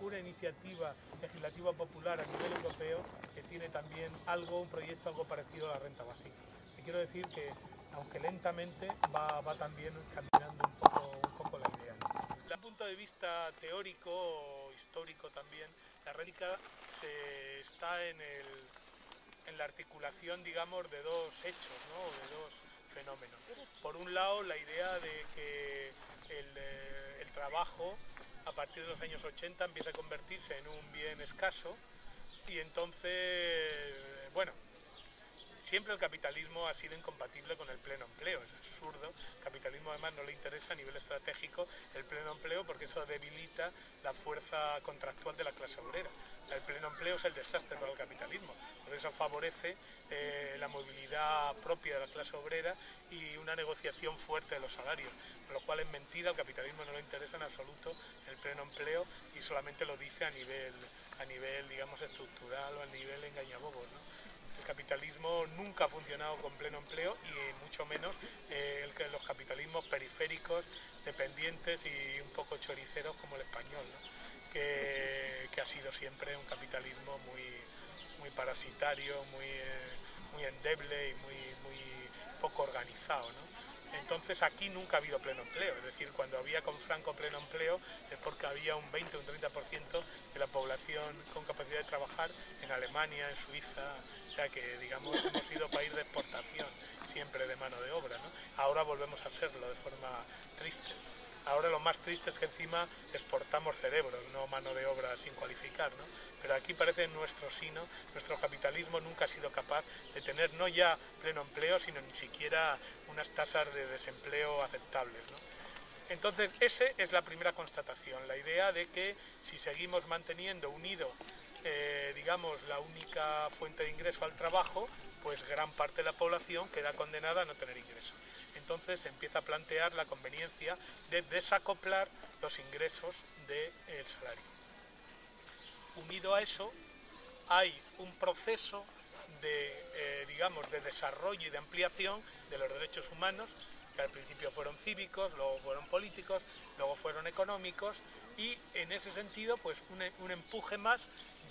una iniciativa legislativa popular a nivel europeo que tiene también algo, un proyecto algo parecido a la renta básica. Y quiero decir que, aunque lentamente, va, va también caminando un poco, un poco la idea. Desde el punto de vista teórico o histórico también, la réplica se está en, el, en la articulación, digamos, de dos hechos, ¿no? de dos fenómenos. Por un lado, la idea de que el, eh, el trabajo a partir de los años 80 empieza a convertirse en un bien escaso y entonces, bueno, siempre el capitalismo ha sido incompatible con el pleno empleo, es absurdo. El capitalismo además no le interesa a nivel estratégico el pleno empleo porque eso debilita la fuerza contractual de la clase obrera. El pleno empleo es el desastre para el capitalismo, por eso favorece eh, la movilidad propia de la clase obrera y una negociación fuerte de los salarios, lo cual es mentira, el capitalismo no le interesa en absoluto el pleno empleo y solamente lo dice a nivel, a nivel digamos, estructural o a nivel engañabobos. el capitalismo nunca ha funcionado con pleno empleo y mucho menos eh, el que los capitalismos periféricos, dependientes y un poco choriceros como el español. Que, que, ha sido siempre un capitalismo muy, muy parasitario, muy, eh, muy endeble y muy, muy poco organizado. ¿no? Entonces aquí nunca ha habido pleno empleo, es decir, cuando había con Franco pleno empleo es porque había un 20 o un 30% de la población con capacidad de trabajar en Alemania, en Suiza, o sea que digamos hemos sido país de exportación siempre de mano de obra, ¿no? Ahora volvemos a serlo de forma triste. Ahora lo más triste es que encima exportamos cerebros, no mano de obra sin cualificar, ¿no? Pero aquí parece nuestro sino, nuestro capitalismo nunca ha sido capaz de tener no ya pleno empleo, sino ni siquiera unas tasas de desempleo aceptables, ¿no? Entonces, esa es la primera constatación, la idea de que si seguimos manteniendo unido, eh, digamos, la única fuente de ingreso al trabajo, pues gran parte de la población queda condenada a no tener ingreso. Entonces se empieza a plantear la conveniencia de desacoplar los ingresos del salario. Unido a eso, hay un proceso de, eh, digamos, de desarrollo y de ampliación de los derechos humanos, que al principio fueron cívicos, luego fueron políticos, luego fueron económicos, y en ese sentido, pues un, empuje más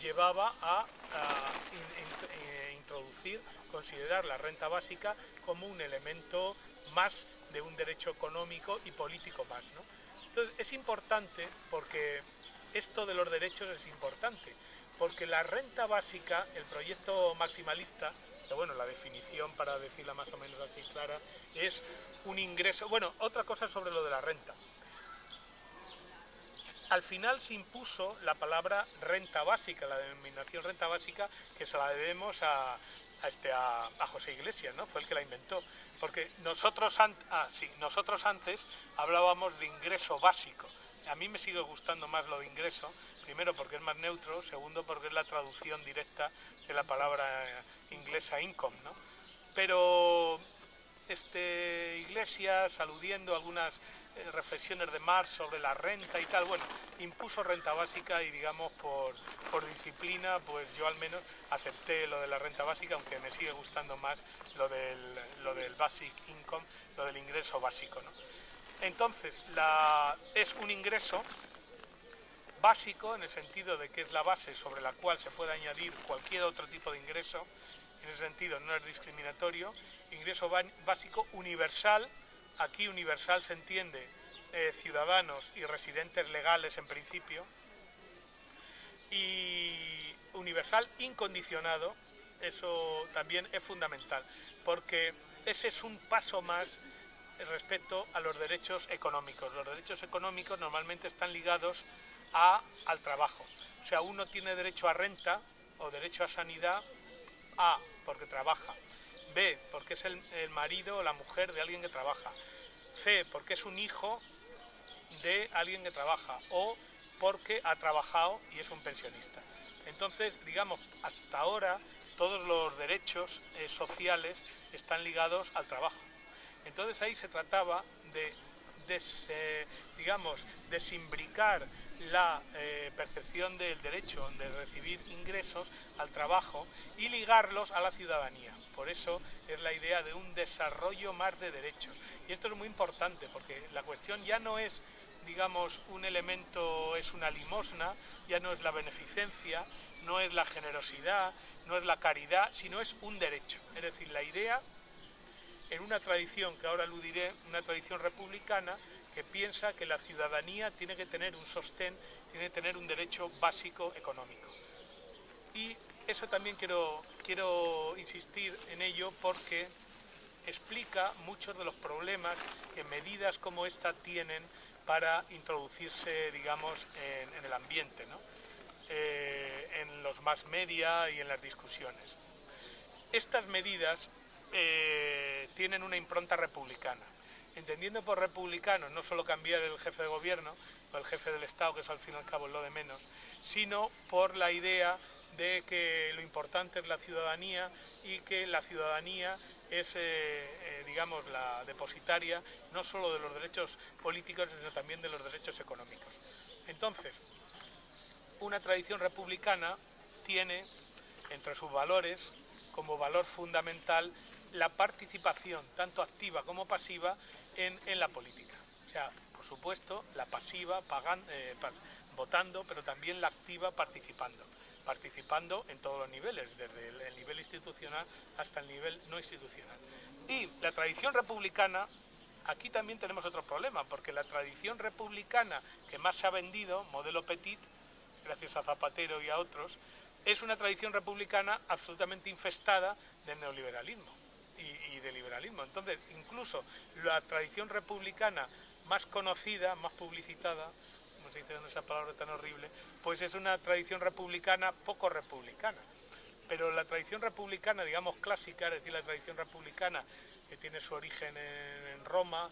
llevaba a, eh, introducir, considerar la renta básica como un elemento más de un derecho económico y político más. Entonces es importante porque esto de los derechos es importante, porque la renta básica, el proyecto maximalista, bueno, la definición para decirla más o menos así clara, es un ingreso, bueno, otra cosa sobre lo de la renta. Al final se impuso la palabra renta básica, la denominación renta básica, que se la debemos a, este, a José Iglesias, ¿no? Fue el que la inventó. Porque nosotros, an ah, sí, nosotros antes hablábamos de ingreso básico. A mí me sigue gustando más lo de ingreso, primero porque es más neutro, segundo porque es la traducción directa de la palabra inglesa income, ¿no? Pero este, Iglesias, aludiendo algunas eh, reflexiones de Marx sobre la renta y tal, bueno, impuso renta básica y digamos por, por, disciplina, pues yo al menos acepté lo de la renta básica, aunque me sigue gustando más lo del, lo del basic income, lo del ingreso básico. ¿no? Entonces, la, es un ingreso básico en el sentido de que es la base sobre la cual se puede añadir cualquier otro tipo de ingreso, en ese sentido no es discriminatorio, ingreso básico universal, aquí universal se entiende eh, ciudadanos y residentes legales en principio, y universal incondicionado, eso también es fundamental, porque ese es un paso más respecto a los derechos económicos. Los derechos económicos normalmente están ligados a, al trabajo. O sea, uno tiene derecho a renta o derecho a sanidad, A, porque trabaja, B, porque es el, marido o la mujer de alguien que trabaja, C, porque es un hijo de alguien que trabaja, o porque ha trabajado y es un pensionista. Entonces, digamos, hasta ahora todos los derechos eh, sociales están ligados al trabajo. Entonces ahí se trataba de, eh, digamos, desimbricar la eh, percepción del derecho de recibir ingresos al trabajo y ligarlos a la ciudadanía. Por eso es la idea de un desarrollo más de derechos. Y esto es muy importante porque la cuestión ya no es digamos, un elemento, es una limosna, ya no es la beneficencia, no es la generosidad, no es la caridad, sino es un derecho. Es decir, la idea, en una tradición que ahora aludiré, una tradición republicana, que piensa que la ciudadanía tiene que tener un sostén, tiene que tener un derecho básico económico. Y eso también quiero, quiero insistir en ello porque explica muchos de los problemas que medidas como esta tienen para introducirse, digamos, en, el ambiente, eh, en los más media y en las discusiones. Estas medidas eh, tienen una impronta republicana. Entendiendo por republicano no solo cambiar el jefe de gobierno o el jefe del Estado, que es al fin y al cabo lo de menos, sino por la idea de que lo importante es la ciudadanía y que la ciudadanía es, eh, eh, digamos, la depositaria no solo de los derechos políticos, sino también de los derechos económicos. Entonces, una tradición republicana tiene entre sus valores como valor fundamental la participación, tanto activa como pasiva, en, la política. O sea, por supuesto, la pasiva eh, votando, pero también la activa participando participando en todos los niveles, desde el, nivel institucional hasta el nivel no institucional. Y la tradición republicana, aquí también tenemos otro problema, porque la tradición republicana que más se ha vendido, modelo Petit, gracias a Zapatero y a otros, es una tradición republicana absolutamente infestada del neoliberalismo del liberalismo. Entonces, incluso la tradición republicana más conocida, más publicitada, se esa palabra tan horrible, pues es una tradición republicana poco republicana. Pero la tradición republicana, digamos clásica, es decir, la tradición republicana que tiene su origen en, Roma,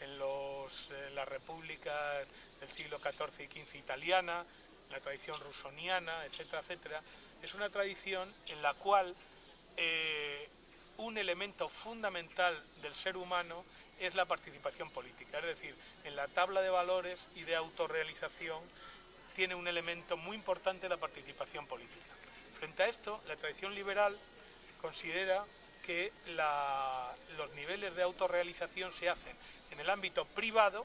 en, los, las repúblicas del siglo XIV y XV italiana, la tradición rusoniana, etcétera, etcétera, es una tradición en la cual eh, un elemento fundamental del ser humano es la participación política. Es decir, en la tabla de valores y de autorrealización tiene un elemento muy importante la participación política. Frente a esto, la tradición liberal considera que los niveles de autorrealización se hacen en el ámbito privado,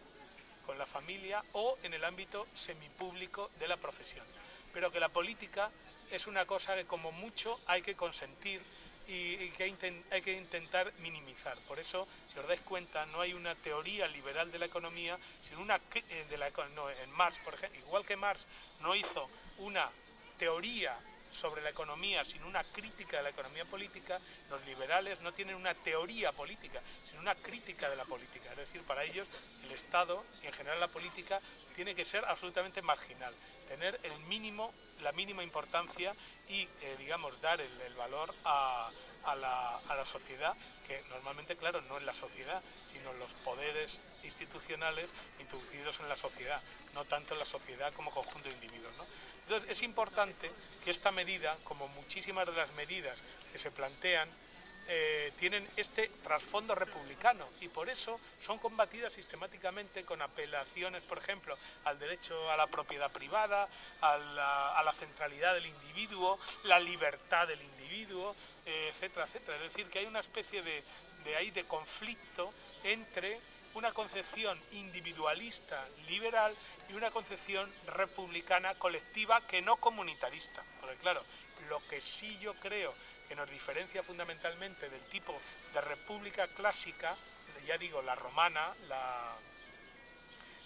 con la familia, o en el ámbito semipúblico de la profesión. Pero que la política es una cosa que como mucho hay que consentir y, que hay, que intentar minimizar. Por eso, si os dais cuenta, no hay una teoría liberal de la economía, sino una eh, de la no, en Marx, por ejemplo, igual que Marx no hizo una teoría sobre la economía, sino una crítica de la economía política, los liberales no tienen una teoría política, sino una crítica de la política. Es decir, para ellos el Estado y en general la política tiene que ser absolutamente marginal, tener el mínimo, la mínima importancia y, eh, digamos, dar el, valor a, la, sociedad que normalmente, claro, no en la sociedad, sino los poderes institucionales introducidos en la sociedad, no tanto en la sociedad como conjunto de individuos. ¿no? Entonces, es importante que esta medida, como muchísimas de las medidas que se plantean, eh, tienen este trasfondo republicano y por eso son combatidas sistemáticamente con apelaciones, por ejemplo, al derecho a la propiedad privada, a la, centralidad del individuo, la libertad del individuo, eh, etcétera, etcétera. Es decir, que hay una especie de, de ahí de conflicto entre una concepción individualista liberal y una concepción republicana colectiva que no comunitarista. Porque claro, lo que sí yo creo que nos diferencia fundamentalmente del tipo de república clásica, ya digo, la romana, la,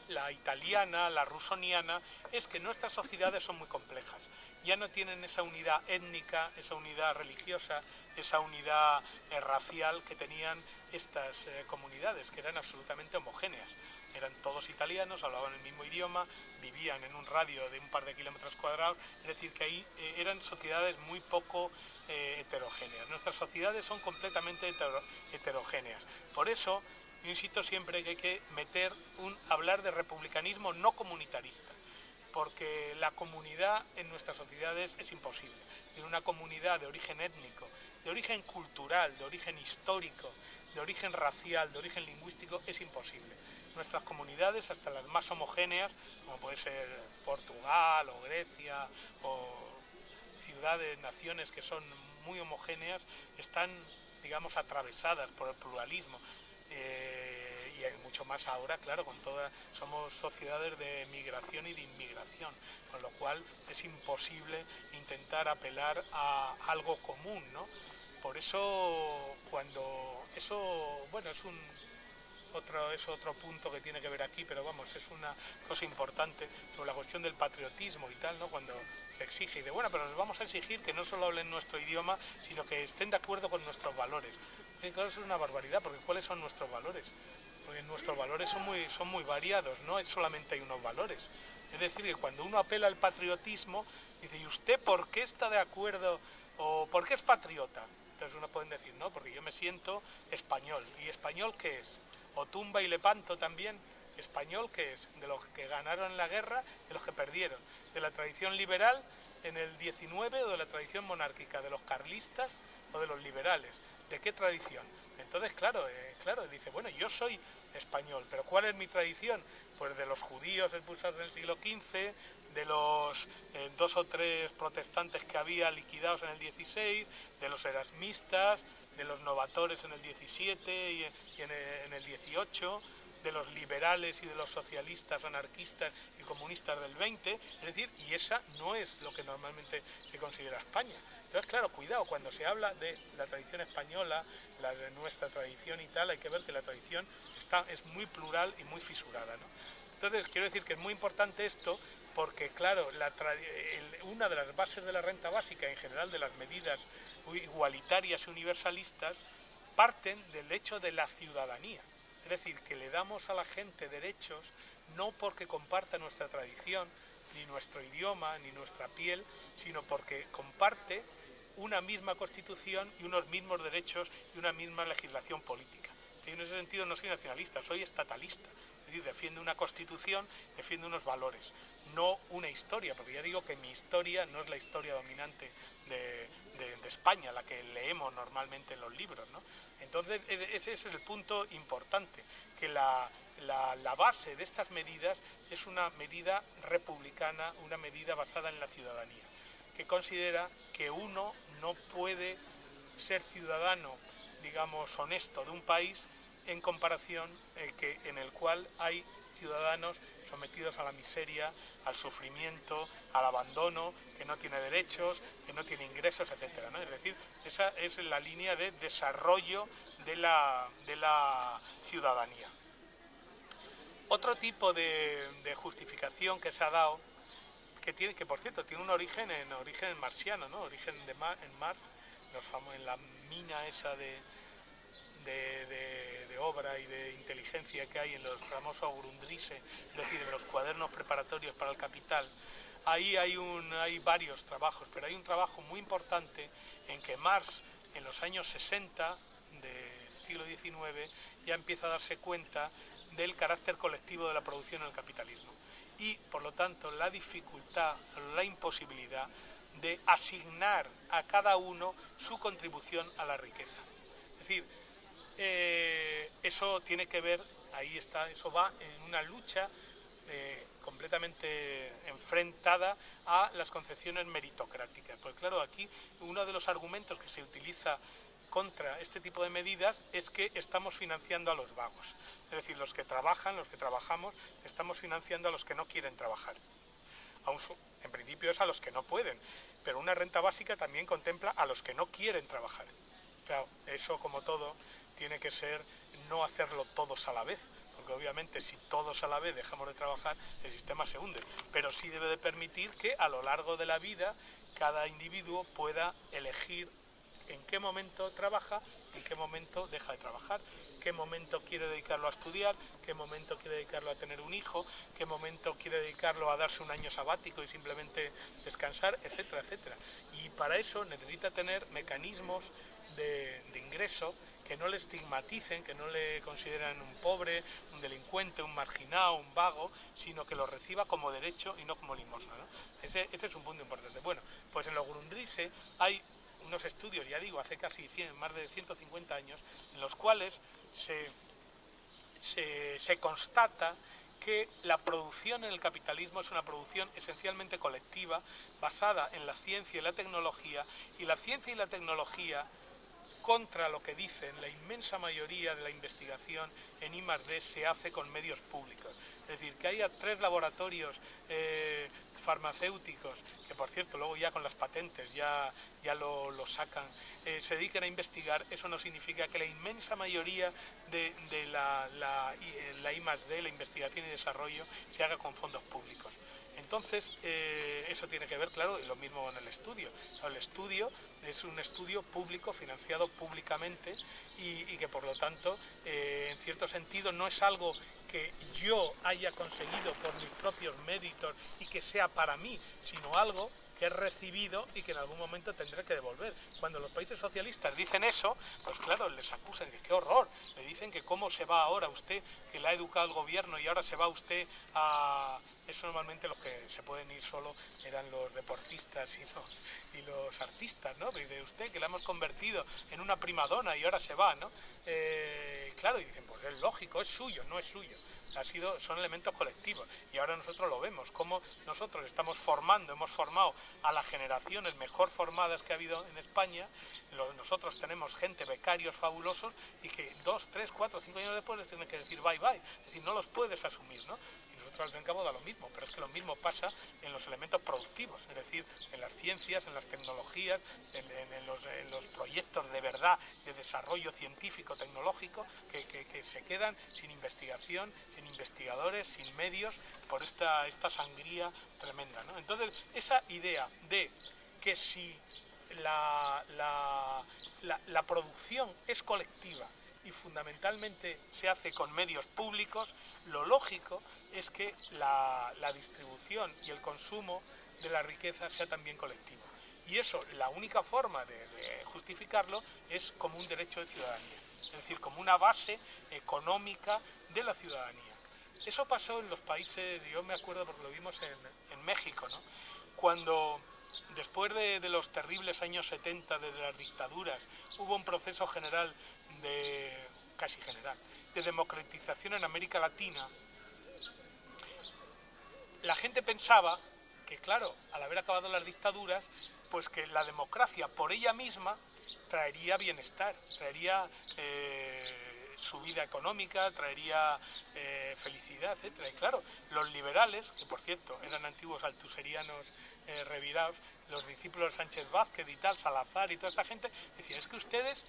la italiana, la rusoniana, es que nuestras sociedades son muy complejas. Ya no tienen esa unidad étnica, esa unidad religiosa, esa unidad eh, racial que tenían estas eh, comunidades, que eran absolutamente homogéneas. Eran todos italianos, hablaban el mismo idioma, vivían en un radio de un par de kilómetros cuadrados, es decir, que ahí eh, eran sociedades muy poco heterogéneas. Nuestras sociedades son completamente heterogéneas. Por eso, yo insisto siempre que hay que meter un, hablar de republicanismo no comunitarista porque la comunidad en nuestras sociedades es imposible. En una comunidad de origen étnico, de origen cultural, de origen histórico, de origen racial, de origen lingüístico, es imposible. Nuestras comunidades, hasta las más homogéneas, como puede ser Portugal o Grecia o ciudades, naciones que son muy homogéneas, están, digamos, atravesadas por el pluralismo. Eh, y mucho más ahora, claro, con todas, somos sociedades de migración y de inmigración, con lo cual es imposible intentar apelar a algo común, ¿no? Por eso, cuando eso, bueno, es un otro, es otro punto que tiene que ver aquí, pero vamos, es una cosa importante sobre la cuestión del patriotismo y tal, ¿no? Cuando se exige y de bueno, pero les vamos a exigir que no solo hablen nuestro idioma, sino que estén de acuerdo con nuestros valores. Eso es una barbaridad, porque ¿cuáles son nuestros valores? Porque nuestros valores son muy, son muy variados, no es solamente hay unos valores. Es decir, que cuando uno apela al patriotismo, dice, ¿y usted por qué está de acuerdo o por qué es patriota? Entonces uno puede decir, no, porque yo me siento español. ¿Y español qué es? O tumba y lepanto también. ¿Español qué es? De los que ganaron la guerra de los que perdieron. De la tradición liberal en el 19 o de la tradición monárquica, de los carlistas o de los liberales. ¿De qué tradición? Entonces, claro, eh, claro, dice, bueno, yo soy español, pero ¿cuál es mi tradición? Pues de los judíos expulsados en el siglo XV, de los eh, dos o tres protestantes que había liquidados en el XVI, de los erasmistas, de los novatores en el XVII y, en, en el XVIII, de los liberales y de los socialistas, anarquistas y comunistas del 20, es decir, y esa no es lo que normalmente se considera España. Entonces, claro, cuidado, cuando se habla de la tradición española, la de nuestra tradición y tal, hay que ver que la tradición está, es muy plural y muy fisurada. Entonces, quiero decir que es muy importante esto porque, claro, la una de las bases de la renta básica, en general de las medidas igualitarias y universalistas, parten del hecho de la ciudadanía. Es decir, que le damos a la gente derechos no porque comparta nuestra tradición, ni nuestro idioma, ni nuestra piel, sino porque comparte una misma constitución y unos mismos derechos y una misma legislación política. En ese sentido no soy nacionalista, soy estatalista. Es decir, defiende una constitución, defiende unos valores, no una historia, porque ya digo que mi historia no es la historia dominante de, España, la que leemos normalmente en los libros. ¿no? Entonces, ese es el punto importante, que la, la, base de estas medidas es una medida republicana, una medida basada en la ciudadanía, que considera que uno no puede ser ciudadano, digamos, honesto de un país en comparación eh, que, en el cual hay ciudadanos sometidos a la miseria, al sufrimiento, al abandono, que no tiene derechos, que no tiene ingresos, etcétera. Es decir, esa es la línea de desarrollo de la, de la ciudadanía. Otro tipo de, justificación que se ha dado, que tiene, que por cierto tiene un origen en origen marciano, ¿no? Origen de en Mars, en la mina esa de, de, obra y de inteligencia que hay en los famosos Grundrisse, es decir, en los cuadernos preparatorios para el capital. Ahí hay, un, hay varios trabajos, pero hay un trabajo muy importante en que Marx, en los años 60 del siglo XIX, ya empieza a darse cuenta del carácter colectivo de la producción en el capitalismo y, por lo tanto, la dificultad, la imposibilidad de asignar a cada uno su contribución a la riqueza. Es decir, eh, eso tiene que ver, ahí está, eso va en una lucha eh, completamente enfrentada a las concepciones meritocráticas. Pues claro, aquí uno de los argumentos que se utiliza contra este tipo de medidas es que estamos financiando a los vagos. Es decir, los que trabajan, los que trabajamos, estamos financiando a los que no quieren trabajar. en principio es a los que no pueden, pero una renta básica también contempla a los que no quieren trabajar. Claro, eso como todo tiene que ser no hacerlo todos a la vez, porque obviamente si todos a la vez dejamos de trabajar, el sistema se hunde, pero sí debe de permitir que a lo largo de la vida cada individuo pueda elegir en qué momento trabaja, en qué momento deja de trabajar, qué momento quiere dedicarlo a estudiar, qué momento quiere dedicarlo a tener un hijo, qué momento quiere dedicarlo a darse un año sabático y simplemente descansar, etcétera, etcétera. Y para eso necesita tener mecanismos de, ingreso que no le estigmaticen, que no le consideren un pobre, un delincuente, un marginado, un vago, sino que lo reciba como derecho y no como limosna. Ese, es un punto importante. Bueno, pues en los Grundrisse hay unos estudios, ya digo, hace casi 100, más de 150 años, en los cuales se, se, constata que la producción en el capitalismo es una producción esencialmente colectiva, basada en la ciencia y la tecnología, y la ciencia y la tecnología contra lo que dicen la inmensa mayoría de la investigación en I+.D. se hace con medios públicos. Es decir, que haya tres laboratorios eh, farmacéuticos, que por cierto luego ya con las patentes ya, ya lo, sacan, eh, se dediquen a investigar, eso no significa que la inmensa mayoría de, la, la, la I+.D., la investigación y desarrollo, se haga con fondos públicos. Entonces, eh, eso tiene que ver, claro, y lo mismo en el estudio. El estudio es un estudio público, financiado públicamente, y, que por lo tanto, eh, en cierto sentido, no es algo que yo haya conseguido por mis propios méritos y que sea para mí, sino algo que he recibido y que en algún momento tendré que devolver. Cuando los países socialistas dicen eso, pues claro, les acusan de qué horror. Le dicen que cómo se va ahora usted, que la ha educado el gobierno y ahora se va usted a... Eso normalmente los que se pueden ir solo eran los deportistas y los, y artistas, ¿no? De usted que la hemos convertido en una primadona y ahora se va, ¿no? Eh, claro, y dicen, pues es lógico, es suyo, no es suyo ha sido, son elementos colectivos y ahora nosotros lo vemos, como nosotros estamos formando, hemos formado a las generaciones mejor formadas que ha habido en España, nosotros tenemos gente, becarios fabulosos y que dos, tres, cuatro, cinco años después les tienen que decir bye bye, es decir, no los puedes asumir, ¿no? Y al cabo da lo mismo, pero es que lo mismo pasa en los elementos productivos, es decir, en las ciencias, en las tecnologías, en, los, proyectos de verdad de desarrollo científico, tecnológico, que, se quedan sin investigación, sin investigadores, sin medios, por esta, esta sangría tremenda. Entonces, esa idea de que si la, la producción es colectiva, y fundamentalmente se hace con medios públicos, lo lógico es que la, distribución y el consumo de la riqueza sea también colectivo. Y eso, la única forma de, justificarlo es como un derecho de ciudadanía, es decir, como una base económica de la ciudadanía. Eso pasó en los países, yo me acuerdo porque lo vimos en, México, ¿no? cuando después de, los terribles años 70 de las dictaduras hubo un proceso general de casi general, de democratización en América Latina, la gente pensaba que, claro, al haber acabado las dictaduras, pues que la democracia por ella misma traería bienestar, traería eh, subida económica, traería eh, felicidad, etc. Y claro, los liberales, que por cierto eran antiguos altuserianos eh, revirados, los discípulos de Sánchez Vázquez y tal, Salazar y toda esta gente, decían, es que ustedes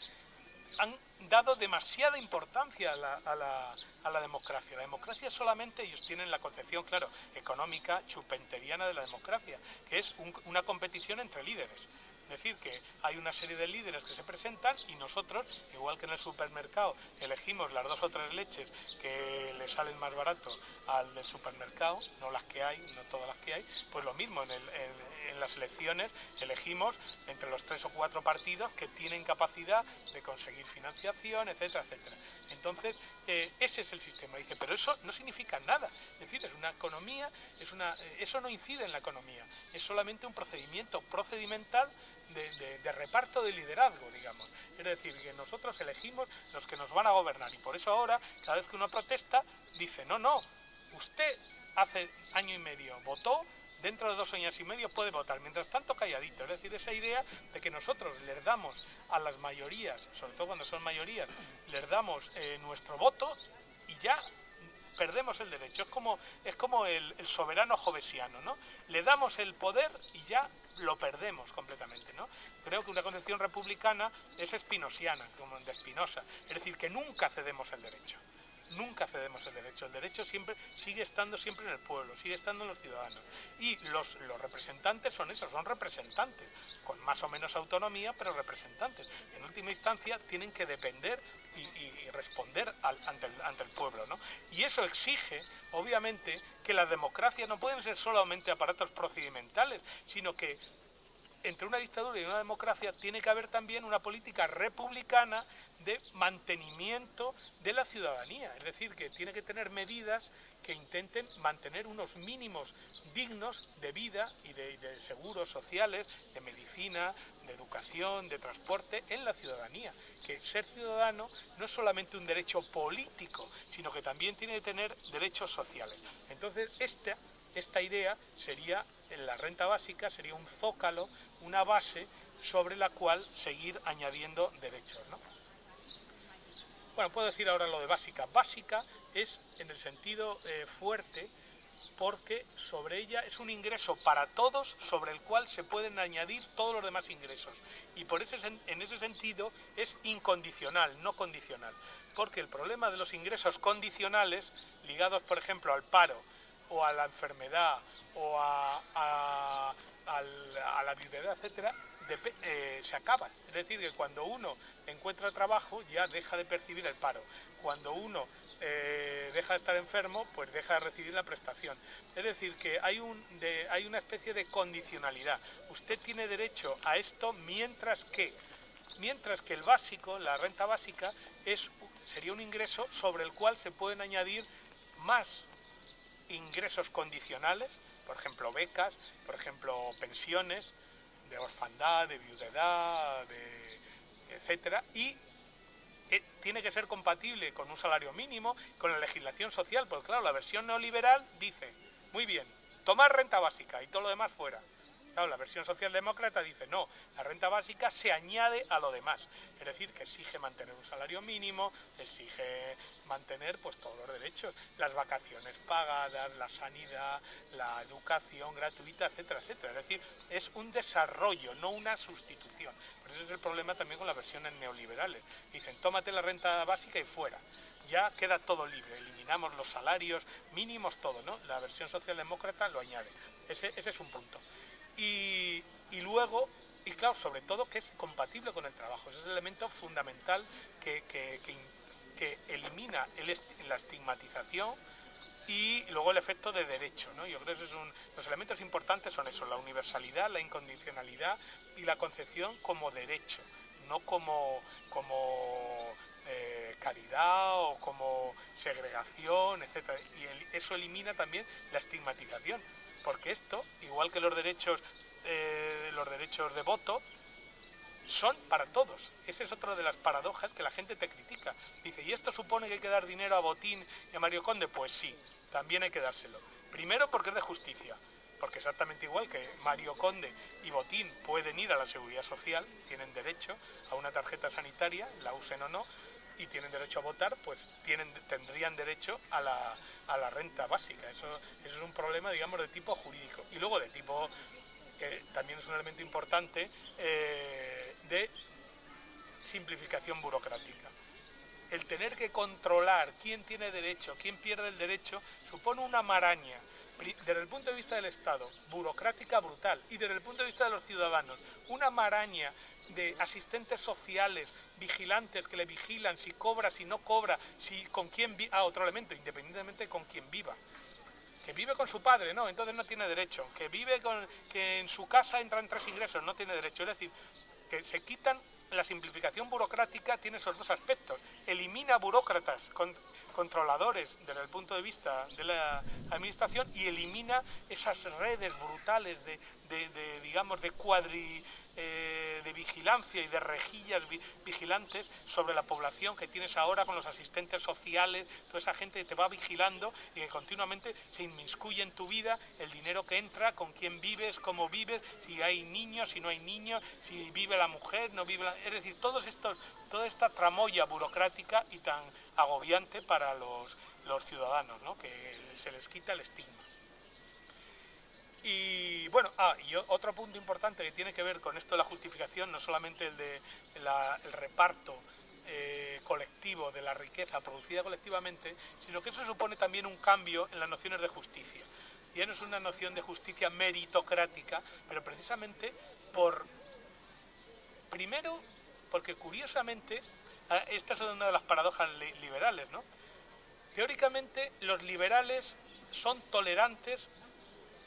han dado demasiada importancia a la, democracia. La democracia solamente, ellos tienen la concepción, claro, económica, chupenteriana de la democracia, que es una competición entre líderes. Es decir, que hay una serie de líderes que se presentan y nosotros, igual que en el supermercado, elegimos las dos o tres leches que le salen más barato al del supermercado, no las que hay, no todas las que hay, pues lo mismo, en, las elecciones elegimos entre los tres o cuatro partidos que tienen capacidad de conseguir financiación, etcétera, etcétera. Entonces, eh, ese es el sistema. Dice, pero eso no significa nada. Es decir, es una economía, es una, eh, eso no incide en la economía, es solamente un procedimiento procedimental de, reparto de liderazgo, digamos. Es decir, que nosotros elegimos los que nos van a gobernar y por eso ahora, cada vez que uno protesta, dice, no, no, usted hace año y medio votó, dentro de dos años y medio puede votar, mientras tanto calladito. Es decir, esa idea de que nosotros les damos a las mayorías, sobre todo cuando son mayorías, les damos eh, nuestro voto y ya perdemos el derecho. Es como, es como el, soberano jovesiano, ¿no? Le damos el poder y ya lo perdemos completamente, ¿no? Creo que una concepción republicana es espinosiana, como de Espinosa, es decir, que nunca cedemos el derecho nunca cedemos el derecho. El derecho siempre sigue estando siempre en el pueblo, sigue estando en los ciudadanos. Y los, los representantes son esos, son representantes, con más o menos autonomía, pero representantes. En última instancia tienen que depender y, responder ante, el, ante el pueblo. ¿no? Y eso exige, obviamente, que las democracias no pueden ser solamente aparatos procedimentales, sino que entre una dictadura y una democracia tiene que haber también una política republicana de mantenimiento de la ciudadanía, es decir, que tiene que tener medidas que intenten mantener unos mínimos dignos de vida y de, seguros sociales, de medicina, de educación, de transporte en la ciudadanía. Que ser ciudadano no es solamente un derecho político, sino que también tiene que tener derechos sociales. Entonces, esta, esta idea sería, en la renta básica, sería un zócalo, una base sobre la cual seguir añadiendo derechos. ¿no? Bueno, puedo decir ahora lo de básica. Básica es en el sentido eh, fuerte porque sobre ella es un ingreso para todos sobre el cual se pueden añadir todos los demás ingresos. Y por ese, en ese sentido es incondicional, no condicional. Porque el problema de los ingresos condicionales, ligados por ejemplo al paro o a la enfermedad o a, a la viudedad, etcétera, eh, se acaba. Es decir, que cuando uno encuentra trabajo ya deja de percibir el paro. Cuando uno eh, deja de estar enfermo, pues deja de recibir la prestación. Es decir, que hay, hay una especie de condicionalidad. Usted tiene derecho a esto mientras que, mientras que el básico, la renta básica, es, sería un ingreso sobre el cual se pueden añadir más ingresos condicionales, por ejemplo becas, por ejemplo pensiones, de orfandad, de viudedad, de, etcétera, y eh, tiene que ser compatible con un salario mínimo, con la legislación social, porque claro, la versión neoliberal dice, muy bien, tomar renta básica y todo lo demás fuera la versión socialdemócrata dice, no, la renta básica se añade a lo demás. Es decir, que exige mantener un salario mínimo, exige mantener pues todos los derechos, las vacaciones pagadas, la sanidad, la educación gratuita, etcétera, etcétera. Es decir, es un desarrollo, no una sustitución. Por eso es el problema también con las versiones neoliberales. Dicen, tómate la renta básica y fuera ya queda todo libre, eliminamos los salarios mínimos, todo, ¿no? La versión socialdemócrata lo añade. Ese, ese es un punto y, luego, y claro, sobre todo que es compatible con el trabajo. Ese es el elemento fundamental que, elimina la estigmatización y luego el efecto de derecho. ¿no? Yo creo que son, los elementos importantes son eso, la universalidad, la incondicionalidad y la concepción como derecho, no como, como eh, caridad o como segregación, etc. Y eso elimina también la estigmatización porque esto, igual que los derechos, eh, los derechos de voto, son para todos. Esa es otra de las paradojas que la gente te critica. Dice, ¿y esto supone que hay que dar dinero a Botín y a Mario Conde? Pues sí, también hay que dárselo. Primero porque es de justicia, porque exactamente igual que Mario Conde y Botín pueden ir a la seguridad social, tienen derecho a una tarjeta sanitaria, la usen o no, y tienen derecho a votar, pues tienen, tendrían derecho a la, a la renta básica. Eso, eso es un problema, digamos, de tipo jurídico. Y luego de tipo, que también es un elemento importante, eh, de simplificación burocrática. El tener que controlar quién tiene derecho, quién pierde el derecho, supone una maraña desde el punto de vista del Estado, burocrática brutal, y desde el punto de vista de los ciudadanos, una maraña de asistentes sociales, vigilantes que le vigilan si cobra, si no cobra, si con quién vive, ah, otro elemento, independientemente de con quién viva. Que vive con su padre, no, entonces no tiene derecho. Que vive con, que en su casa entran tres ingresos, no tiene derecho. Es decir, que se quitan la simplificación burocrática tiene esos dos aspectos. Elimina burócratas, controladores desde el punto de vista de la administración y elimina esas redes brutales de, digamos, de cuadri, eh, de vigilancia y de rejillas vigilantes sobre la población que tienes ahora con los asistentes sociales, toda esa gente que te va vigilando y que continuamente se inmiscuye en tu vida el dinero que entra, con quién vives, cómo vives, si hay niños, si no hay niños, si vive la mujer, no vive la... Es decir, todos estos, toda esta tramoya burocrática y tan agobiante para los, ciudadanos, ¿no? que se les quita el estigma. Y bueno, ah, y otro punto importante que tiene que ver con esto de la justificación, no solamente el de el reparto eh, colectivo de la riqueza producida colectivamente, sino que eso supone también un cambio en las nociones de justicia. Ya no es una noción de justicia meritocrática, pero precisamente por, primero, porque curiosamente, esta es una de las paradojas liberales, ¿no? Teóricamente, los liberales son tolerantes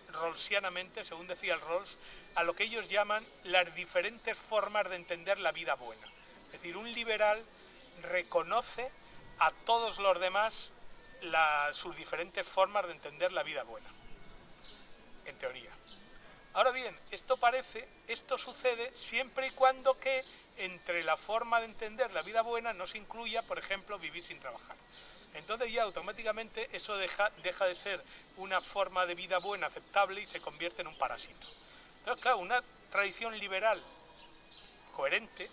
rolsianamente, según decía el Rawls, a lo que ellos llaman las diferentes formas de entender la vida buena. Es decir, un liberal reconoce a todos los demás sus diferentes formas de entender la vida buena, en teoría. Ahora bien, esto parece, esto sucede siempre y cuando que entre la forma de entender la vida buena no se incluya, por ejemplo, vivir sin trabajar. Entonces ya automáticamente eso deja, deja de ser una forma de vida buena, aceptable y se convierte en un parásito. Entonces, claro, una tradición liberal coherente,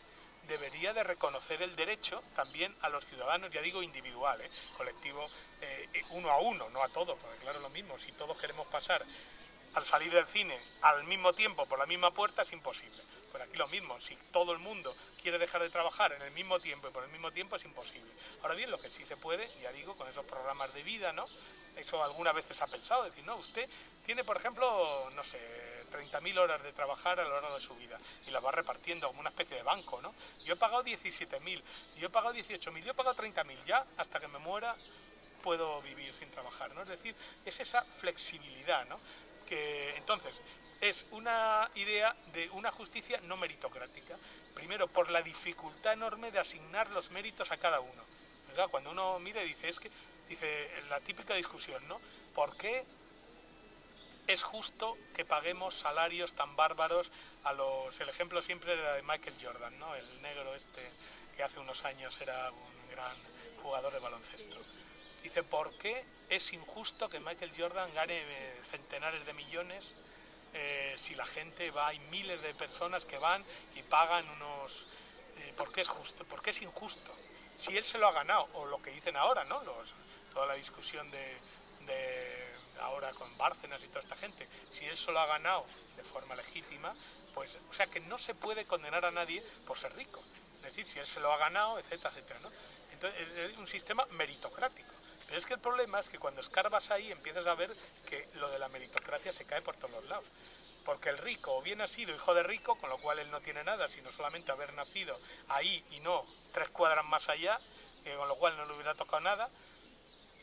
debería de reconocer el derecho también a los ciudadanos, ya digo individual, ¿eh? colectivo, eh, uno a uno, no a todos, porque claro, lo mismo, si todos queremos pasar al salir del cine al mismo tiempo por la misma puerta es imposible. Pues aquí lo mismo, si todo el mundo quiere dejar de trabajar en el mismo tiempo y por el mismo tiempo es imposible. Ahora bien, lo que sí se puede, ya digo, con esos programas de vida, ¿no? Eso algunas veces ha pensado, decir, no, usted tiene, por ejemplo, no sé, 30.000 horas de trabajar a lo largo de su vida y las va repartiendo como una especie de banco, ¿no? Yo he pagado 17.000, yo he pagado 18.000, yo he pagado 30.000, ya hasta que me muera puedo vivir sin trabajar, ¿no? Es decir, es esa flexibilidad, ¿no? Que entonces es una idea de una justicia no meritocrática. Primero, por la dificultad enorme de asignar los méritos a cada uno. Cuando uno mire, dice, es que, dice, la típica discusión, ¿no? ¿Por qué es justo que paguemos salarios tan bárbaros a los... El ejemplo siempre era de Michael Jordan, ¿no? El negro este que hace unos años era un gran jugador de baloncesto. Dice, ¿por qué es injusto que Michael Jordan gane eh, centenares de millones eh, si la gente va, hay miles de personas que van y pagan unos... Eh, ¿Por qué es justo? ¿Por qué es injusto? Si él se lo ha ganado, o lo que dicen ahora, ¿no? Toda la discusión de, de ahora con Bárcenas y toda esta gente, si él se lo ha ganado de forma legítima, pues, o sea que no se puede condenar a nadie por ser rico. Es decir, si él se lo ha ganado, etcétera, etcétera, ¿no? Entonces es un sistema meritocrático. Pero es que el problema es que cuando escarbas ahí empiezas a ver que lo de la meritocracia se cae por todos los lados. Porque el rico o bien ha sido hijo de rico, con lo cual él no tiene nada, sino solamente haber nacido ahí y no tres cuadras más allá, con lo cual no le hubiera tocado nada.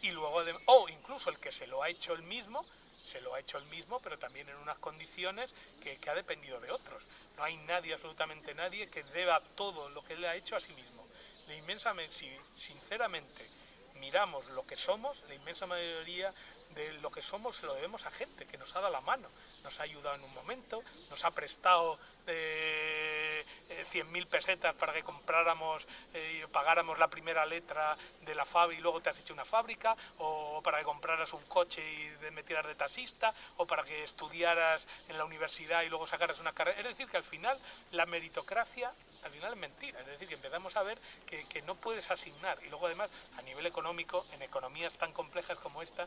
Y luego, o incluso el que se lo ha hecho él mismo, se lo ha hecho él mismo, pero también en unas condiciones que, ha dependido de otros. No hay nadie, absolutamente nadie, que deba todo lo que él ha hecho a sí mismo. La inmensamente, sinceramente, miramos lo que somos, la inmensa mayoría de lo que somos se lo debemos a gente que nos ha dado la mano, nos ha ayudado en un momento, nos ha prestado eh, 100.000 eh, pesetas para que compráramos eh, y pagáramos la primera letra de la fábrica y luego te has hecho una fábrica, o para que compraras un coche y metieras de taxista, o para que estudiaras en la universidad y luego sacaras una carrera. Es decir, que al final la meritocracia al final es mentira. Es decir, que empezamos a ver que, no puedes asignar. Y luego además, a nivel económico, en economías tan complejas como esta,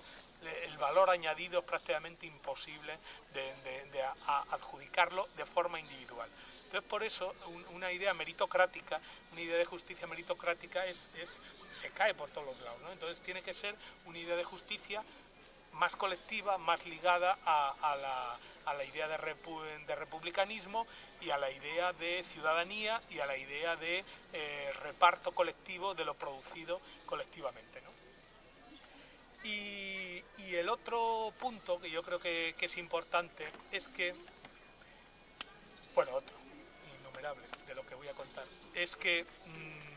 el valor añadido es prácticamente imposible de, adjudicarlo de forma individual. Entonces, por eso, una idea meritocrática, una idea de justicia meritocrática es, se cae por todos los lados. Entonces, tiene que ser una idea de justicia más colectiva, más ligada a, la, idea de, republicanismo y a la idea de ciudadanía y a la idea de eh, reparto colectivo de lo producido colectivamente. Y, el otro punto que yo creo que, es importante es que, bueno, otro, innumerable de lo que voy a contar, es que... Mm,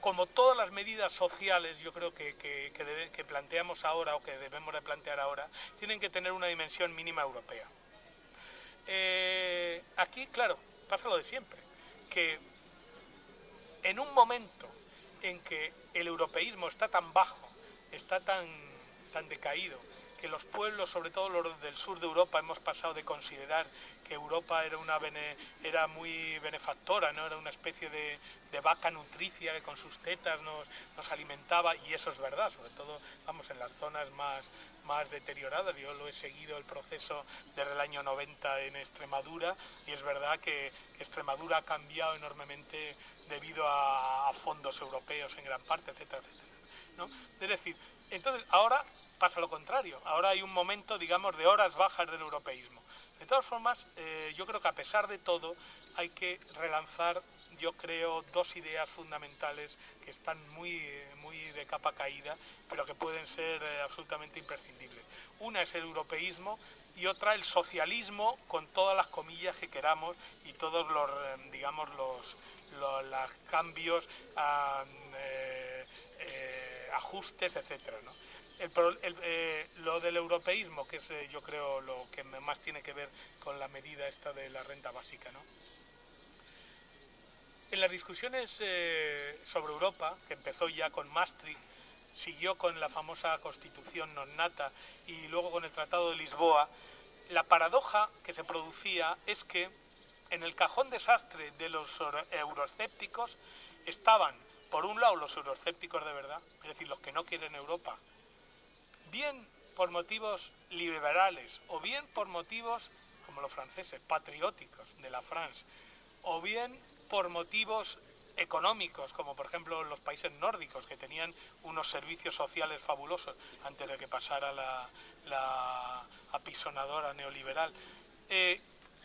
como todas las medidas sociales, yo creo que, que, planteamos ahora o que debemos de plantear ahora, tienen que tener una dimensión mínima europea. Eh, aquí, claro, pasa lo de siempre, que en un momento en que el europeísmo está tan bajo, está tan, tan decaído, que los pueblos, sobre todo los del sur de Europa, hemos pasado de considerar Europa era una era muy benefactora, no era una especie de, vaca nutricia que con sus tetas nos, alimentaba y eso es verdad, sobre todo vamos en las zonas más más deterioradas. Yo lo he seguido el proceso desde el año 90 en Extremadura y es verdad que, Extremadura ha cambiado enormemente debido a, fondos europeos en gran parte, etcétera, etcétera. ¿no? Es decir, entonces ahora pasa lo contrario. Ahora hay un momento, digamos, de horas bajas del europeísmo. De todas formas, eh, yo creo que a pesar de todo hay que relanzar, yo creo, dos ideas fundamentales que están muy, muy de capa caída, pero que pueden ser eh, absolutamente imprescindibles. Una es el europeísmo y otra el socialismo con todas las comillas que queramos y todos los, eh, digamos, los, los, cambios, ajustes, etcétera. Eh, lo del europeísmo, que es eh, yo creo lo que más tiene que ver con la medida esta de la renta básica. ¿no? En las discusiones eh, sobre Europa, que empezó ya con Maastricht, siguió con la famosa constitución non nata y luego con el Tratado de Lisboa, la paradoja que se producía es que en el cajón desastre de los euroescépticos estaban, por un lado, los euroescépticos de verdad, es decir, los que no quieren Europa, bien por motivos liberales o bien por motivos, como los franceses, patrióticos de la France, o bien por motivos económicos, como por ejemplo los países nórdicos, que tenían unos servicios sociales fabulosos antes de que pasara la, apisonadora neoliberal. Eh,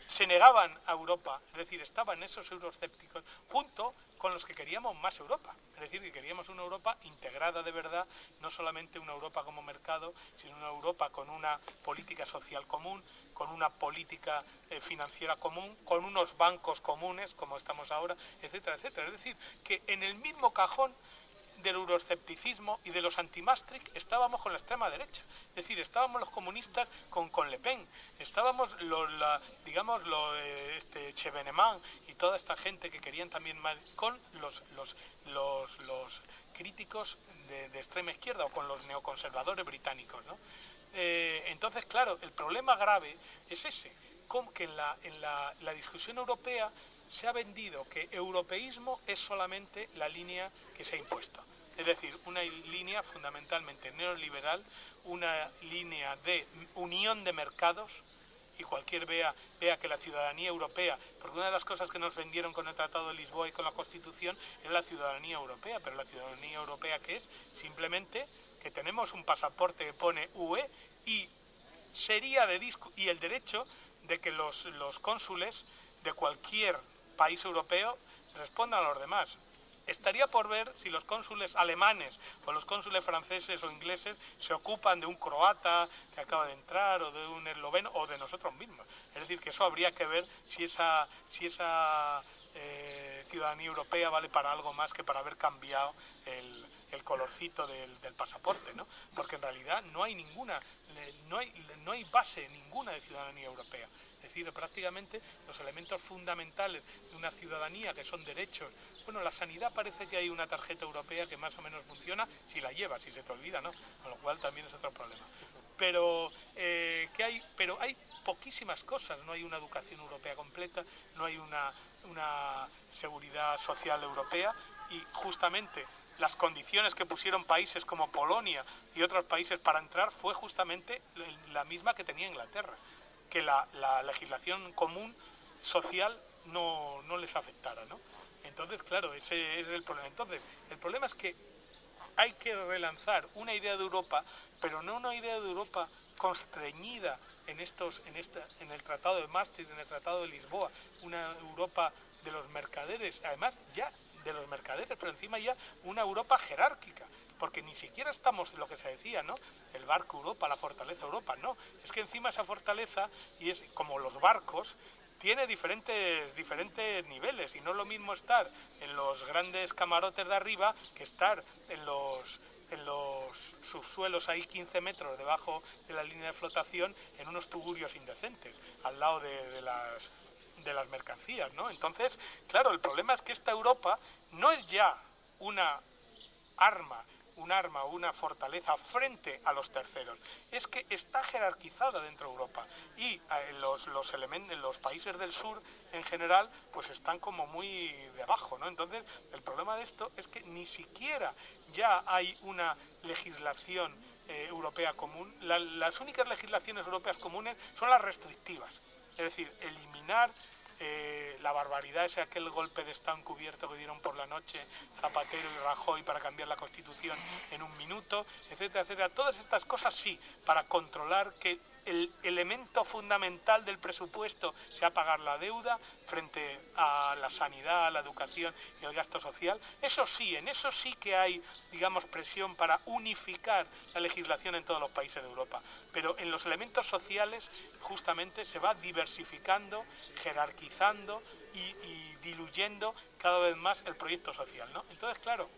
se negaban a Europa, es decir, estaban esos euroscépticos junto con los que queríamos más Europa, es decir, que queríamos una Europa integrada de verdad, no solamente una Europa como mercado, sino una Europa con una política social común, con una política eh, financiera común, con unos bancos comunes, como estamos ahora, etcétera, etcétera. Es decir, que en el mismo cajón del euroscepticismo y de los anti-Maastricht estábamos con la extrema derecha. Es decir, estábamos los comunistas con, con Le Pen, estábamos, los, digamos, lo, eh, este, Chevenemán y toda esta gente que querían también más, con los, los, los, los críticos de, extrema izquierda o con los neoconservadores británicos. ¿no? Eh, entonces, claro, el problema grave es ese, como que en, la, en la, la discusión europea se ha vendido que europeísmo es solamente la línea que se ha impuesto. Es decir, una línea fundamentalmente neoliberal, una línea de unión de mercados, y cualquier vea, vea que la ciudadanía europea, porque una de las cosas que nos vendieron con el Tratado de Lisboa y con la Constitución es la ciudadanía europea, pero la ciudadanía europea que es simplemente que tenemos un pasaporte que pone UE y sería de disco y el derecho de que los, los cónsules de cualquier país europeo respondan a los demás. Estaría por ver si los cónsules alemanes o los cónsules franceses o ingleses se ocupan de un croata que acaba de entrar o de un esloveno o de nosotros mismos. Es decir, que eso habría que ver si esa, si esa eh, ciudadanía europea vale para algo más que para haber cambiado el, el colorcito del, pasaporte, ¿no? Porque en realidad no hay ninguna, no hay, no hay base ninguna de ciudadanía europea. Es decir, prácticamente los elementos fundamentales de una ciudadanía, que son derechos, bueno, la sanidad parece que hay una tarjeta europea que más o menos funciona si la llevas, si se te olvida, ¿no? Con lo cual también es otro problema. Pero, eh, que hay, pero hay poquísimas cosas, no hay una educación europea completa, no hay una, una seguridad social europea y justamente las condiciones que pusieron países como Polonia y otros países para entrar fue justamente la misma que tenía Inglaterra, que la, la legislación común social no, no, les afectara, ¿no? Entonces, claro, ese es el problema. Entonces, el problema es que hay que relanzar una idea de Europa, pero no una idea de Europa constreñida en estos, en esta, en el Tratado de Maastricht, en el Tratado de Lisboa, una Europa de los mercaderes, además ya de los mercaderes, pero encima ya una Europa jerárquica, porque ni siquiera estamos en lo que se decía, ¿no? El barco Europa, la fortaleza Europa, no, es que encima esa fortaleza, y es como los barcos, tiene diferentes, diferentes niveles y no es lo mismo estar en los grandes camarotes de arriba que estar en los, en los subsuelos ahí 15 metros debajo de la línea de flotación en unos tugurios indecentes, al lado de, de las de las mercancías, ¿no? Entonces, claro, el problema es que esta Europa no es ya una arma, un arma o una fortaleza frente a los terceros, es que está jerarquizada dentro de Europa y eh, los, los, elementos, los países del sur en general pues están como muy debajo, ¿no? Entonces, el problema de esto es que ni siquiera ya hay una legislación eh, europea común, la, las únicas legislaciones europeas comunes son las restrictivas, es decir, eliminar eh, la barbaridad ese aquel golpe de Estado encubierto que dieron por la noche Zapatero y Rajoy para cambiar la Constitución en un minuto, etcétera, etcétera. Todas estas cosas sí, para controlar que el elemento fundamental del presupuesto sea pagar la deuda frente a la sanidad, a la educación y el gasto social. Eso sí, en eso sí que hay, digamos, presión para unificar la legislación en todos los países de Europa. Pero en los elementos sociales, justamente, se va diversificando, jerarquizando y, y diluyendo cada vez más el proyecto social. ¿no? Entonces, claro,